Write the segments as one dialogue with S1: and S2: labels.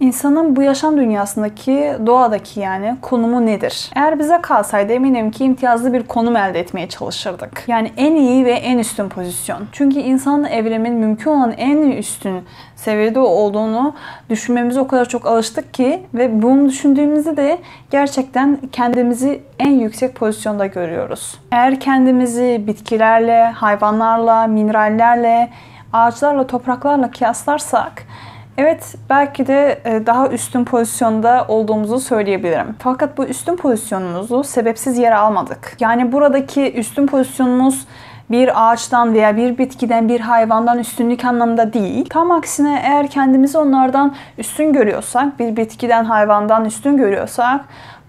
S1: İnsanın bu yaşam dünyasındaki, doğadaki yani konumu nedir? Eğer bize kalsaydı eminim ki imtiyazlı bir konum elde etmeye çalışırdık. Yani en iyi ve en üstün pozisyon. Çünkü insanın evrimin mümkün olan en üstün seviyede olduğunu düşünmemize o kadar çok alıştık ki ve bunu düşündüğümüzde de gerçekten kendimizi en yüksek pozisyonda görüyoruz. Eğer kendimizi bitkilerle, hayvanlarla, minerallerle, ağaçlarla, topraklarla kıyaslarsak Evet belki de e, daha üstün pozisyonda olduğumuzu söyleyebilirim. Fakat bu üstün pozisyonumuzu sebepsiz yere almadık. Yani buradaki üstün pozisyonumuz bir ağaçtan veya bir bitkiden, bir hayvandan üstünlük anlamında değil. Tam aksine eğer kendimizi onlardan üstün görüyorsak, bir bitkiden, hayvandan üstün görüyorsak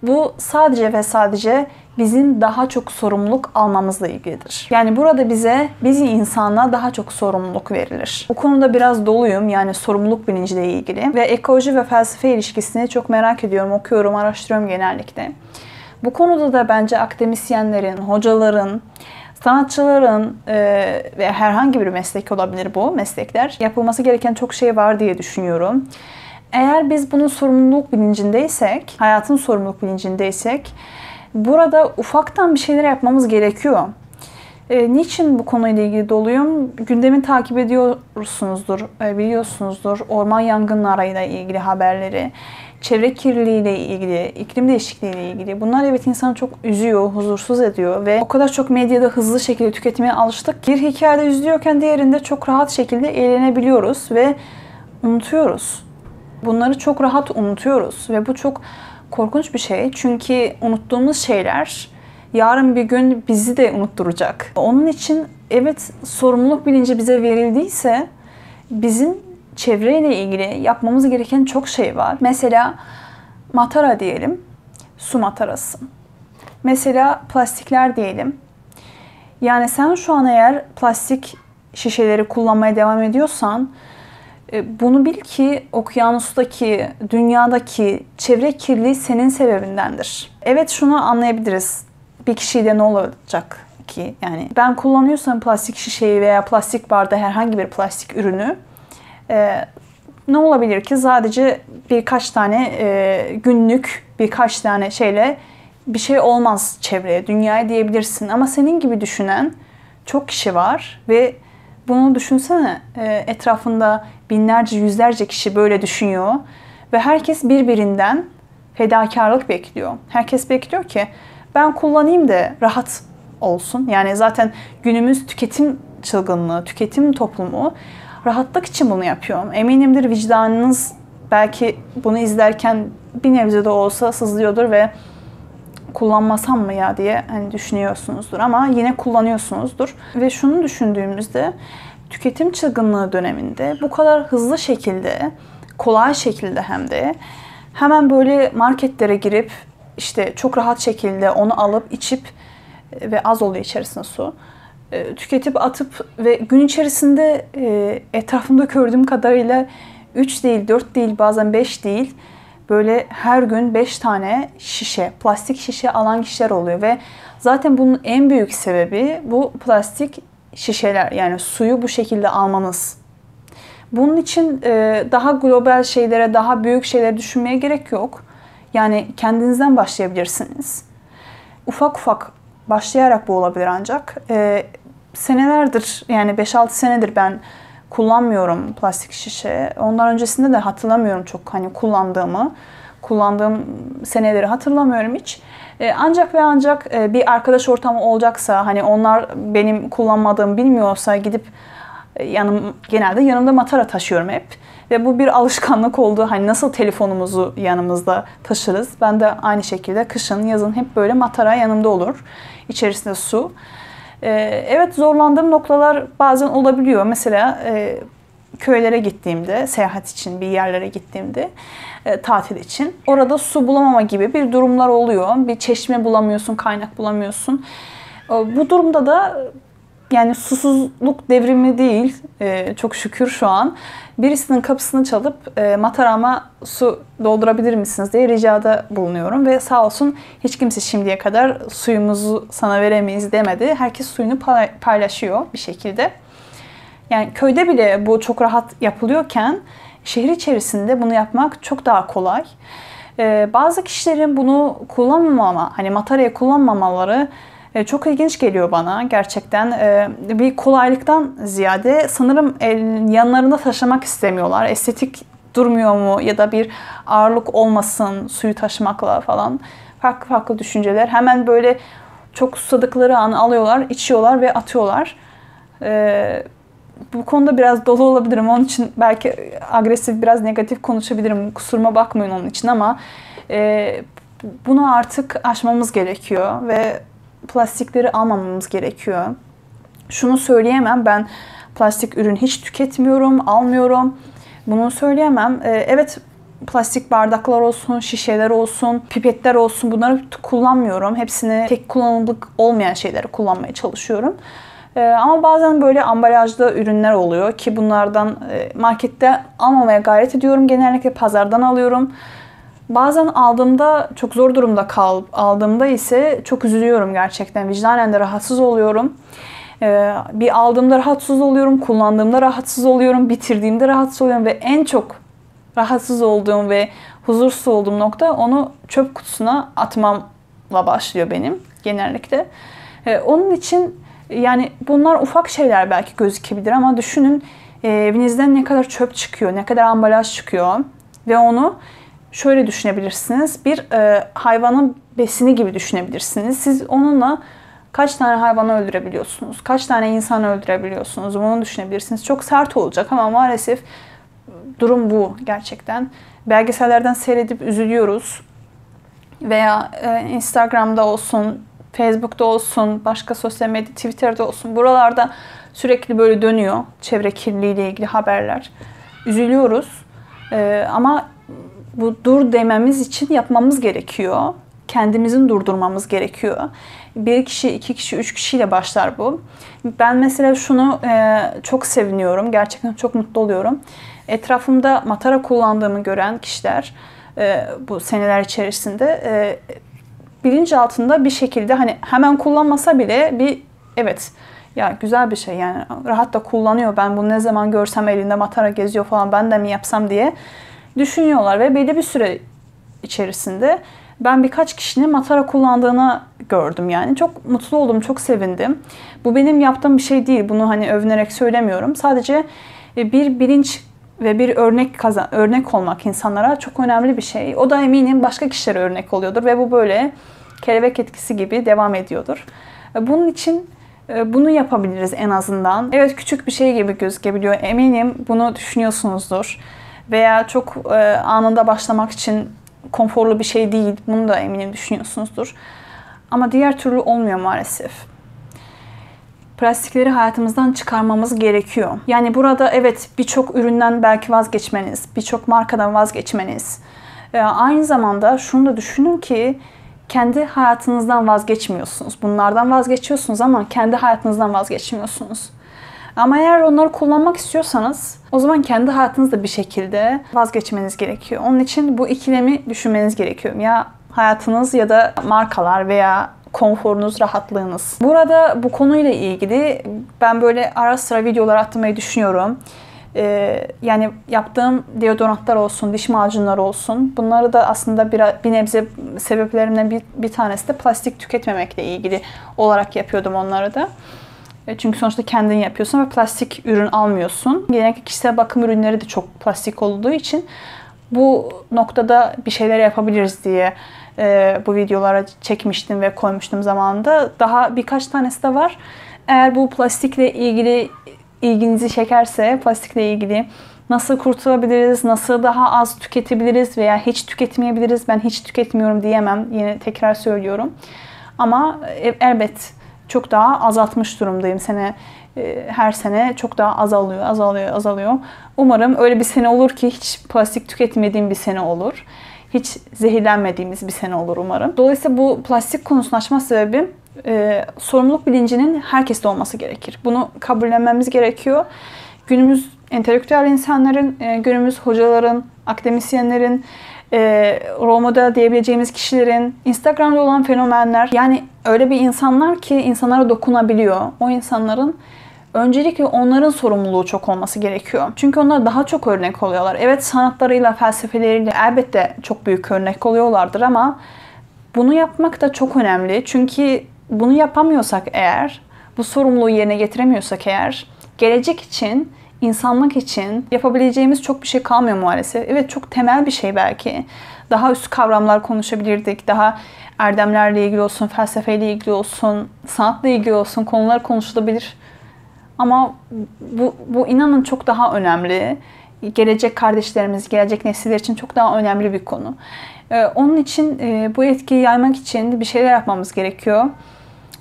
S1: bu sadece ve sadece bizim daha çok sorumluluk almamızla ilgilidir. Yani burada bize, bizi insana daha çok sorumluluk verilir. Bu konuda biraz doluyum yani sorumluluk bilinciyle ilgili ve ekoloji ve felsefe ilişkisini çok merak ediyorum, okuyorum, araştırıyorum genellikle. Bu konuda da bence akademisyenlerin, hocaların, sanatçıların e, ve herhangi bir meslek olabilir bu meslekler yapılması gereken çok şey var diye düşünüyorum. Eğer biz bunun sorumluluk bilincindeysek, hayatın sorumluluk bilincindeysek burada ufaktan bir şeyler yapmamız gerekiyor. E, niçin bu konuyla ilgili doluyum? Gündemi takip ediyorsunuzdur, e, biliyorsunuzdur. Orman yangınlarıyla ilgili haberleri, çevre kirliliği ile ilgili, iklim değişikliği ile ilgili. Bunlar evet insanı çok üzüyor, huzursuz ediyor ve o kadar çok medyada hızlı şekilde tüketmeye alıştık. Bir hikayede üzülüyorken diğerinde çok rahat şekilde eğlenebiliyoruz ve unutuyoruz. Bunları çok rahat unutuyoruz ve bu çok korkunç bir şey. Çünkü unuttuğumuz şeyler yarın bir gün bizi de unutturacak. Onun için evet sorumluluk bilinci bize verildiyse bizim çevreyle ilgili yapmamız gereken çok şey var. Mesela matara diyelim, su matarası. Mesela plastikler diyelim. Yani sen şu an eğer plastik şişeleri kullanmaya devam ediyorsan bunu bil ki okyanustaki, dünyadaki çevre kirliliği senin sebebindendir. Evet şunu anlayabiliriz. Bir kişiyle ne olacak ki? Yani ben kullanıyorsam plastik şişeyi veya plastik barda herhangi bir plastik ürünü e, ne olabilir ki? Sadece birkaç tane e, günlük birkaç tane şeyle bir şey olmaz çevreye, dünyaya diyebilirsin. Ama senin gibi düşünen çok kişi var ve bunu düşünsene e, etrafında binlerce, yüzlerce kişi böyle düşünüyor ve herkes birbirinden fedakarlık bekliyor. Herkes bekliyor ki ben kullanayım da rahat olsun. Yani zaten günümüz tüketim çılgınlığı, tüketim toplumu rahatlık için bunu yapıyor. Eminimdir vicdanınız belki bunu izlerken bir nebze de olsa sızlıyordur ve kullanmasam mı ya diye hani düşünüyorsunuzdur ama yine kullanıyorsunuzdur. Ve şunu düşündüğümüzde tüketim çılgınlığı döneminde bu kadar hızlı şekilde, kolay şekilde hem de hemen böyle marketlere girip işte çok rahat şekilde onu alıp içip ve az oluyor içerisinde su e, tüketip atıp ve gün içerisinde e, etrafımda gördüğüm kadarıyla 3 değil, 4 değil, bazen 5 değil böyle her gün 5 tane şişe, plastik şişe alan kişiler oluyor ve zaten bunun en büyük sebebi bu plastik şişeler yani suyu bu şekilde almanız. Bunun için e, daha global şeylere, daha büyük şeylere düşünmeye gerek yok. Yani kendinizden başlayabilirsiniz. Ufak ufak başlayarak bu olabilir ancak. E, senelerdir yani 5-6 senedir ben kullanmıyorum plastik şişe. Ondan öncesinde de hatırlamıyorum çok hani kullandığımı. Kullandığım seneleri hatırlamıyorum hiç. E, ancak ve ancak e, bir arkadaş ortamı olacaksa hani onlar benim kullanmadığımı bilmiyorsa gidip e, yanım genelde yanımda matara taşıyorum hep. Ve bu bir alışkanlık oldu. Hani nasıl telefonumuzu yanımızda taşırız. Ben de aynı şekilde kışın, yazın hep böyle matara yanımda olur. İçerisinde su. Evet zorlandığım noktalar bazen olabiliyor. Mesela köylere gittiğimde, seyahat için bir yerlere gittiğimde e, tatil için. Orada su bulamama gibi bir durumlar oluyor. Bir çeşme bulamıyorsun, kaynak bulamıyorsun. E, bu durumda da yani susuzluk devrimi değil e, çok şükür şu an. Birisinin kapısını çalıp e, matarama su doldurabilir misiniz diye ricada bulunuyorum. Ve sağ olsun hiç kimse şimdiye kadar suyumuzu sana veremeyiz demedi. Herkes suyunu paylaşıyor bir şekilde. Yani köyde bile bu çok rahat yapılıyorken şehir içerisinde bunu yapmak çok daha kolay. Ee, bazı kişilerin bunu kullanmama, hani matarayı kullanmamaları çok ilginç geliyor bana gerçekten. E, bir kolaylıktan ziyade sanırım yanlarında taşımak istemiyorlar. Estetik durmuyor mu ya da bir ağırlık olmasın suyu taşımakla falan. Farklı farklı düşünceler. Hemen böyle çok susadıkları an alıyorlar, içiyorlar ve atıyorlar. E, bu konuda biraz dolu olabilirim. Onun için belki agresif, biraz negatif konuşabilirim. Kusuruma bakmayın onun için ama e, bunu artık aşmamız gerekiyor ve plastikleri almamamız gerekiyor. Şunu söyleyemem ben plastik ürün hiç tüketmiyorum, almıyorum. Bunu söyleyemem. Ee, evet plastik bardaklar olsun, şişeler olsun, pipetler olsun bunları kullanmıyorum. Hepsini tek kullanımlık olmayan şeyleri kullanmaya çalışıyorum. Ee, ama bazen böyle ambalajlı ürünler oluyor ki bunlardan e, markette almamaya gayret ediyorum. Genellikle pazardan alıyorum. Bazen aldığımda çok zor durumda kal aldığımda ise çok üzülüyorum gerçekten. Vicdanen de rahatsız oluyorum. Ee, bir aldığımda rahatsız oluyorum, kullandığımda rahatsız oluyorum, bitirdiğimde rahatsız oluyorum ve en çok rahatsız olduğum ve huzursuz olduğum nokta onu çöp kutusuna atmamla başlıyor benim genellikle. Ee, onun için yani bunlar ufak şeyler belki gözükebilir ama düşünün e, evinizden ne kadar çöp çıkıyor, ne kadar ambalaj çıkıyor ve onu şöyle düşünebilirsiniz. Bir e, hayvanın besini gibi düşünebilirsiniz. Siz onunla kaç tane hayvanı öldürebiliyorsunuz? Kaç tane insan öldürebiliyorsunuz? Bunu düşünebilirsiniz. Çok sert olacak ama maalesef durum bu gerçekten. Belgesellerden seyredip üzülüyoruz. Veya e, Instagram'da olsun, Facebook'ta olsun, başka sosyal medya, Twitter'da olsun. Buralarda sürekli böyle dönüyor çevre kirliliği ile ilgili haberler. Üzülüyoruz. E, ama bu dur dememiz için yapmamız gerekiyor. Kendimizin durdurmamız gerekiyor. Bir kişi, iki kişi, üç kişiyle başlar bu. Ben mesela şunu e, çok seviniyorum. Gerçekten çok mutlu oluyorum. Etrafımda matara kullandığımı gören kişiler e, bu seneler içerisinde e, bilinç altında bir şekilde hani hemen kullanmasa bile bir evet ya güzel bir şey yani rahat da kullanıyor. Ben bunu ne zaman görsem elinde matara geziyor falan ben de mi yapsam diye düşünüyorlar ve belli bir süre içerisinde ben birkaç kişinin matara kullandığını gördüm yani. Çok mutlu oldum, çok sevindim. Bu benim yaptığım bir şey değil. Bunu hani övünerek söylemiyorum. Sadece e, bir bilinç ve bir örnek kazan örnek olmak insanlara çok önemli bir şey. O da eminim başka kişilere örnek oluyordur ve bu böyle kelebek etkisi gibi devam ediyordur. E, bunun için e, bunu yapabiliriz en azından. Evet küçük bir şey gibi gözükebiliyor. Eminim bunu düşünüyorsunuzdur veya çok e, anında başlamak için konforlu bir şey değil. Bunu da eminim düşünüyorsunuzdur. Ama diğer türlü olmuyor maalesef. Plastikleri hayatımızdan çıkarmamız gerekiyor. Yani burada evet birçok üründen belki vazgeçmeniz, birçok markadan vazgeçmeniz. E, aynı zamanda şunu da düşünün ki kendi hayatınızdan vazgeçmiyorsunuz. Bunlardan vazgeçiyorsunuz ama kendi hayatınızdan vazgeçmiyorsunuz. Ama eğer onları kullanmak istiyorsanız o zaman kendi hayatınızda bir şekilde vazgeçmeniz gerekiyor. Onun için bu ikilemi düşünmeniz gerekiyor. Ya hayatınız ya da markalar veya konforunuz, rahatlığınız. Burada bu konuyla ilgili ben böyle ara sıra videolar atmayı düşünüyorum. Ee, yani yaptığım deodorantlar olsun, diş macunları olsun. Bunları da aslında bir, bir nebze sebeplerimden bir, bir tanesi de plastik tüketmemekle ilgili olarak yapıyordum onları da. E, çünkü sonuçta kendin yapıyorsun ve plastik ürün almıyorsun. Genellikle kişisel bakım ürünleri de çok plastik olduğu için bu noktada bir şeyler yapabiliriz diye e, bu videolara çekmiştim ve koymuştum zamanında. Daha birkaç tanesi de var. Eğer bu plastikle ilgili ilginizi çekerse, plastikle ilgili nasıl kurtulabiliriz, nasıl daha az tüketebiliriz veya hiç tüketmeyebiliriz. Ben hiç tüketmiyorum diyemem. Yine tekrar söylüyorum. Ama e, elbet çok daha azaltmış durumdayım. Sene e, her sene çok daha azalıyor, azalıyor, azalıyor. Umarım öyle bir sene olur ki hiç plastik tüketmediğim bir sene olur. Hiç zehirlenmediğimiz bir sene olur umarım. Dolayısıyla bu plastik konusunu açma sebebim e, sorumluluk bilincinin herkeste olması gerekir. Bunu kabullenmemiz gerekiyor. Günümüz entelektüel insanların, e, günümüz hocaların, akademisyenlerin, e, rol model diyebileceğimiz kişilerin, Instagram'da olan fenomenler yani öyle bir insanlar ki insanlara dokunabiliyor. O insanların öncelikle onların sorumluluğu çok olması gerekiyor. Çünkü onlar daha çok örnek oluyorlar. Evet sanatlarıyla, felsefeleriyle elbette çok büyük örnek oluyorlardır ama bunu yapmak da çok önemli. Çünkü bunu yapamıyorsak eğer, bu sorumluluğu yerine getiremiyorsak eğer, gelecek için, insanlık için yapabileceğimiz çok bir şey kalmıyor maalesef. Evet çok temel bir şey belki. Daha üst kavramlar konuşabilirdik. Daha erdemlerle ilgili olsun, felsefeyle ilgili olsun, sanatla ilgili olsun konular konuşulabilir. Ama bu, bu inanın çok daha önemli. Gelecek kardeşlerimiz, gelecek nesiller için çok daha önemli bir konu. Ee, onun için e, bu etkiyi yaymak için bir şeyler yapmamız gerekiyor.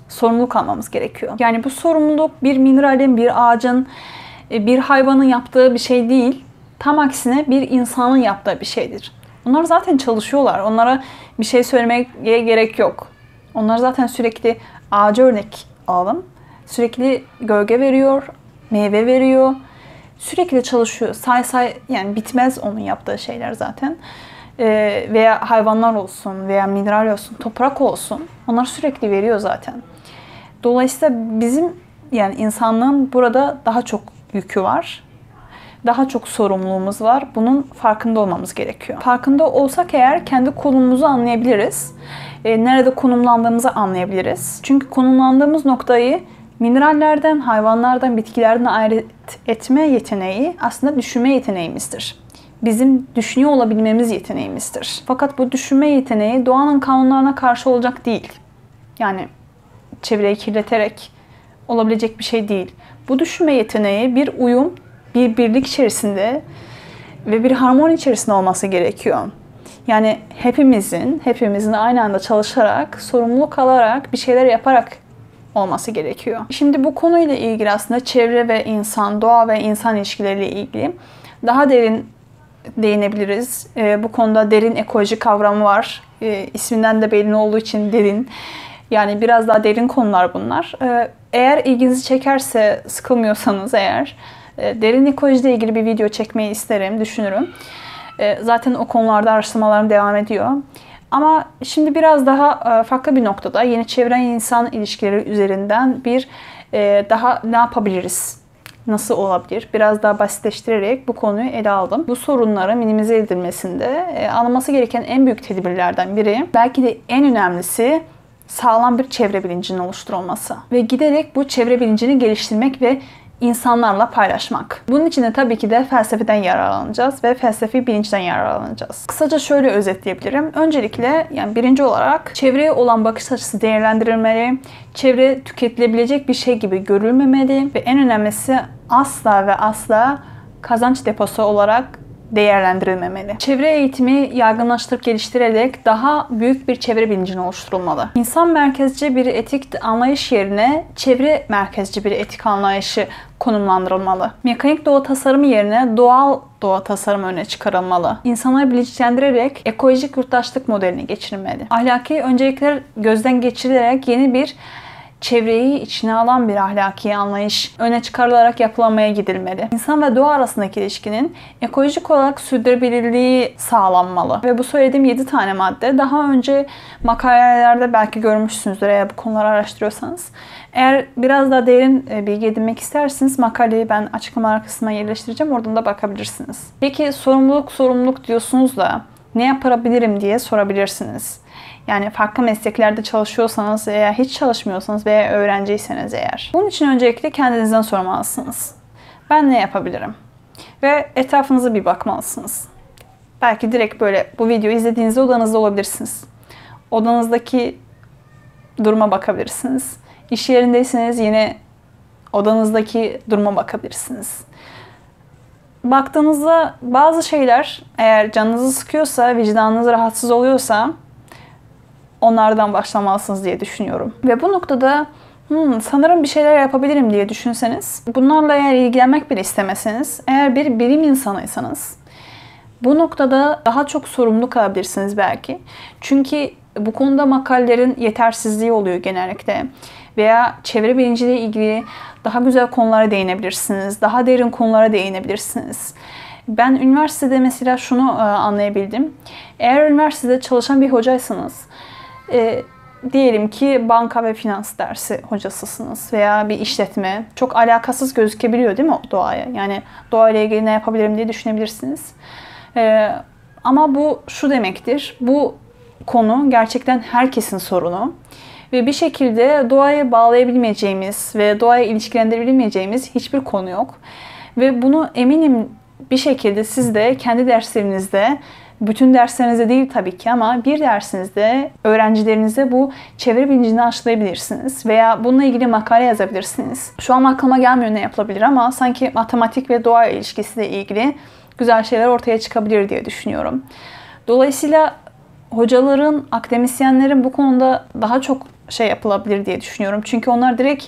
S1: Sorumluluk almamız gerekiyor. Yani bu sorumluluk bir mineralin, bir ağacın, bir hayvanın yaptığı bir şey değil. Tam aksine bir insanın yaptığı bir şeydir. Onlar zaten çalışıyorlar. Onlara bir şey söylemeye gerek yok. Onlar zaten sürekli ağaca örnek alalım. Sürekli gölge veriyor, meyve veriyor. Sürekli çalışıyor. Say say yani bitmez onun yaptığı şeyler zaten. Ee, veya hayvanlar olsun veya mineral olsun, toprak olsun. Onlar sürekli veriyor zaten. Dolayısıyla bizim yani insanlığın burada daha çok yükü var. Daha çok sorumluluğumuz var. Bunun farkında olmamız gerekiyor. Farkında olsak eğer kendi konumumuzu anlayabiliriz. E, nerede konumlandığımızı anlayabiliriz. Çünkü konumlandığımız noktayı minerallerden, hayvanlardan, bitkilerden ayırt etme yeteneği aslında düşünme yeteneğimizdir. Bizim düşünüyor olabilmemiz yeteneğimizdir. Fakat bu düşünme yeteneği doğanın kanunlarına karşı olacak değil. Yani çevreyi kirleterek olabilecek bir şey değil. Bu düşünme yeteneği bir uyum, bir birlik içerisinde ve bir harmoni içerisinde olması gerekiyor. Yani hepimizin, hepimizin aynı anda çalışarak, sorumluluk alarak, bir şeyler yaparak olması gerekiyor. Şimdi bu konuyla ilgili aslında çevre ve insan, doğa ve insan ilişkileriyle ilgili daha derin değinebiliriz. E, bu konuda derin ekoloji kavramı var. E, isminden de belli olduğu için derin. Yani biraz daha derin konular bunlar. E, eğer ilginizi çekerse, sıkılmıyorsanız eğer e, derin ekolojiyle ilgili bir video çekmeyi isterim, düşünürüm. E, zaten o konularda araştırmalarım devam ediyor. Ama şimdi biraz daha e, farklı bir noktada yeni çevre insan ilişkileri üzerinden bir daha ne yapabiliriz? Nasıl olabilir? Biraz daha basitleştirerek bu konuyu ele aldım. Bu sorunları minimize edilmesinde alınması gereken en büyük tedbirlerden biri, belki de en önemlisi sağlam bir çevre bilincinin oluşturulması ve giderek bu çevre bilincini geliştirmek ve insanlarla paylaşmak. Bunun için de tabii ki de felsefeden yararlanacağız ve felsefi bilinçten yararlanacağız. Kısaca şöyle özetleyebilirim. Öncelikle yani birinci olarak çevreye olan bakış açısı değerlendirilmeli, çevre tüketilebilecek bir şey gibi görülmemeli ve en önemlisi asla ve asla kazanç deposu olarak değerlendirilmemeli. Çevre eğitimi yaygınlaştırıp geliştirerek daha büyük bir çevre bilincini oluşturulmalı. İnsan merkezci bir etik anlayış yerine çevre merkezci bir etik anlayışı konumlandırılmalı. Mekanik doğa tasarımı yerine doğal doğa tasarımı öne çıkarılmalı. İnsanları bilinçlendirerek ekolojik yurttaşlık modelini geçirilmeli. Ahlaki öncelikler gözden geçirilerek yeni bir çevreyi içine alan bir ahlaki anlayış öne çıkarılarak yapılamaya gidilmeli. İnsan ve doğa arasındaki ilişkinin ekolojik olarak sürdürülebilirliği sağlanmalı. Ve bu söylediğim 7 tane madde daha önce makalelerde belki görmüşsünüzdür eğer bu konuları araştırıyorsanız. Eğer biraz daha derin e, bilgi edinmek isterseniz makaleyi ben açıklamalar kısmına yerleştireceğim. Oradan da bakabilirsiniz. Peki sorumluluk sorumluluk diyorsunuz da ne yapabilirim diye sorabilirsiniz. Yani farklı mesleklerde çalışıyorsanız veya hiç çalışmıyorsanız veya öğrenciyseniz eğer. Bunun için öncelikle kendinizden sormalısınız. Ben ne yapabilirim? Ve etrafınıza bir bakmalısınız. Belki direkt böyle bu videoyu izlediğinizde odanızda olabilirsiniz. Odanızdaki duruma bakabilirsiniz. İş yerindeyseniz yine odanızdaki duruma bakabilirsiniz. Baktığınızda bazı şeyler eğer canınızı sıkıyorsa, vicdanınız rahatsız oluyorsa onlardan başlamalısınız diye düşünüyorum. Ve bu noktada hmm, sanırım bir şeyler yapabilirim diye düşünseniz, bunlarla eğer ilgilenmek bile istemeseniz, eğer bir bilim insanıysanız bu noktada daha çok sorumlu kalabilirsiniz belki. Çünkü bu konuda makalelerin yetersizliği oluyor genellikle. Veya çevre bilinciyle ilgili daha güzel konulara değinebilirsiniz. Daha derin konulara değinebilirsiniz. Ben üniversitede mesela şunu anlayabildim. Eğer üniversitede çalışan bir hocaysanız e, diyelim ki banka ve finans dersi hocasısınız veya bir işletme. Çok alakasız gözükebiliyor değil mi doğaya? Yani doğayla ilgili ne yapabilirim diye düşünebilirsiniz. Ee, ama bu şu demektir. Bu konu gerçekten herkesin sorunu. Ve bir şekilde doğaya bağlayabilmeyeceğimiz ve doğaya ilişkilendirebilmeyeceğimiz hiçbir konu yok. Ve bunu eminim bir şekilde siz de kendi derslerinizde bütün derslerinizde değil tabii ki ama bir dersinizde öğrencilerinize bu çevre bilincini aşılayabilirsiniz. Veya bununla ilgili makale yazabilirsiniz. Şu an aklıma gelmiyor ne yapılabilir ama sanki matematik ve doğa ilişkisiyle ilgili güzel şeyler ortaya çıkabilir diye düşünüyorum. Dolayısıyla hocaların, akademisyenlerin bu konuda daha çok şey yapılabilir diye düşünüyorum. Çünkü onlar direkt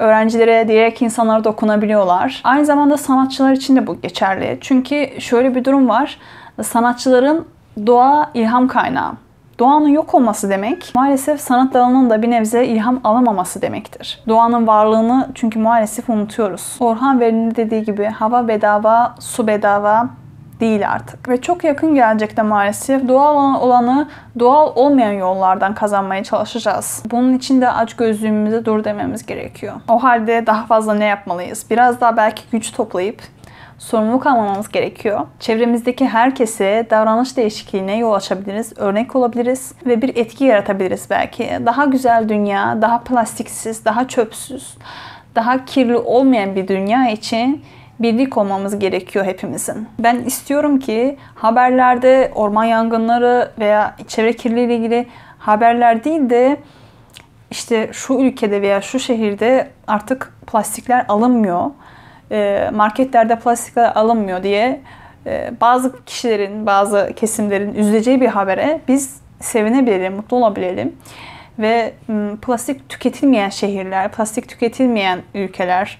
S1: öğrencilere, direkt insanlara dokunabiliyorlar. Aynı zamanda sanatçılar için de bu geçerli. Çünkü şöyle bir durum var. Sanatçıların doğa ilham kaynağı. Doğanın yok olması demek maalesef sanat dalının da bir nebze ilham alamaması demektir. Doğanın varlığını çünkü maalesef unutuyoruz. Orhan Veli'nin dediği gibi hava bedava, su bedava, değil artık. Ve çok yakın gelecekte maalesef doğal olanı doğal olmayan yollardan kazanmaya çalışacağız. Bunun için de aç gözlüğümüze dur dememiz gerekiyor. O halde daha fazla ne yapmalıyız? Biraz daha belki güç toplayıp sorumluluk almamamız gerekiyor. Çevremizdeki herkese davranış değişikliğine yol açabiliriz, örnek olabiliriz ve bir etki yaratabiliriz belki. Daha güzel dünya, daha plastiksiz, daha çöpsüz, daha kirli olmayan bir dünya için birlik olmamız gerekiyor hepimizin. Ben istiyorum ki haberlerde orman yangınları veya çevre kirliliği ile ilgili haberler değil de işte şu ülkede veya şu şehirde artık plastikler alınmıyor. Ee, marketlerde plastikler alınmıyor diye e, bazı kişilerin, bazı kesimlerin üzüleceği bir habere biz sevinebilelim, mutlu olabilelim. Ve plastik tüketilmeyen şehirler, plastik tüketilmeyen ülkeler,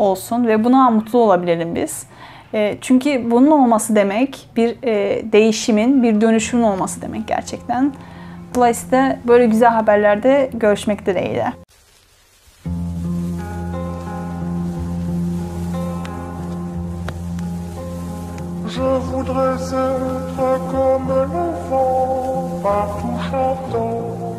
S1: olsun ve buna mutlu olabilelim biz. E, çünkü bunun olması demek bir e, değişimin, bir dönüşümün olması demek gerçekten. Dolayısıyla böyle güzel haberlerde görüşmek dileğiyle. Je voudrais être comme l'enfant, partout chantant